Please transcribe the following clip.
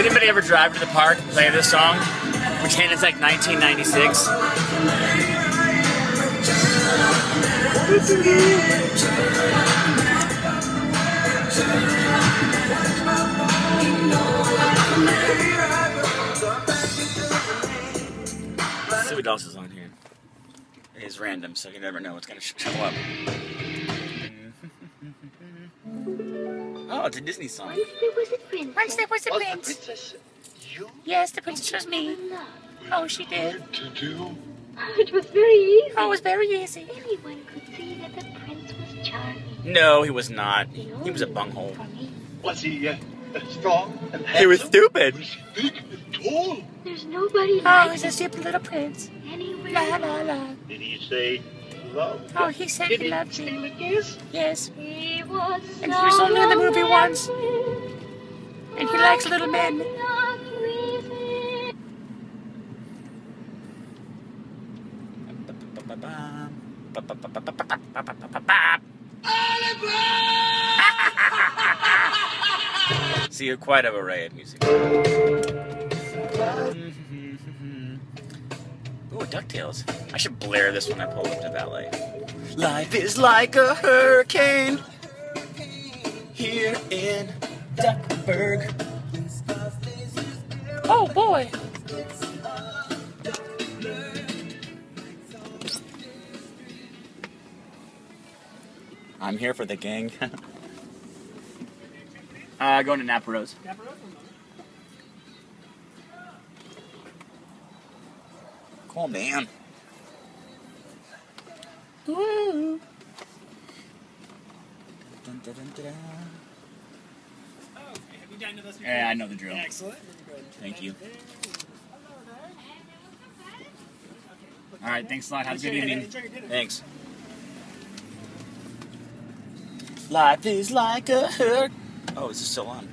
Anybody ever drive to the park and play this song? Pretend it's like 1996. Let's see what else is on here. It is random, so you never know what's gonna show up. Oh, it's a Disney song. Once there was a princess. Once there was a Was the prince. princess you Yes, the princess was me. Oh, she did. to do? It was very easy. Oh, it was very easy. Anyone could see that the prince was charming. No, he was not. The He was a only bunghole. Was he uh, uh, strong and handsome? He was stupid. Was he big and tall? There's nobody Oh, like he's a stupid little prince. anywhere. La la la. Did he say love? Oh, he said Did he he loved steal you. a kiss? Yes, He was And he was only in the movie once. and he likes little men. See, you're quite of a array of music. Um, Ooh, DuckTales. I should blare this when I pull up to ballet. Life is like a hurricane here in Duckburg. Oh boy. I'm here for the gang. uh, going to Napa Rose. Cool, man. Ooh. Dun, dun, dun, dun, dun. Have you done with us before? Yeah, I know the drill. Excellent. Thank you. All right, thanks a lot. Have a good evening. enjoy your dinner. Thanks. Life is like a hurt. Oh, is this still on?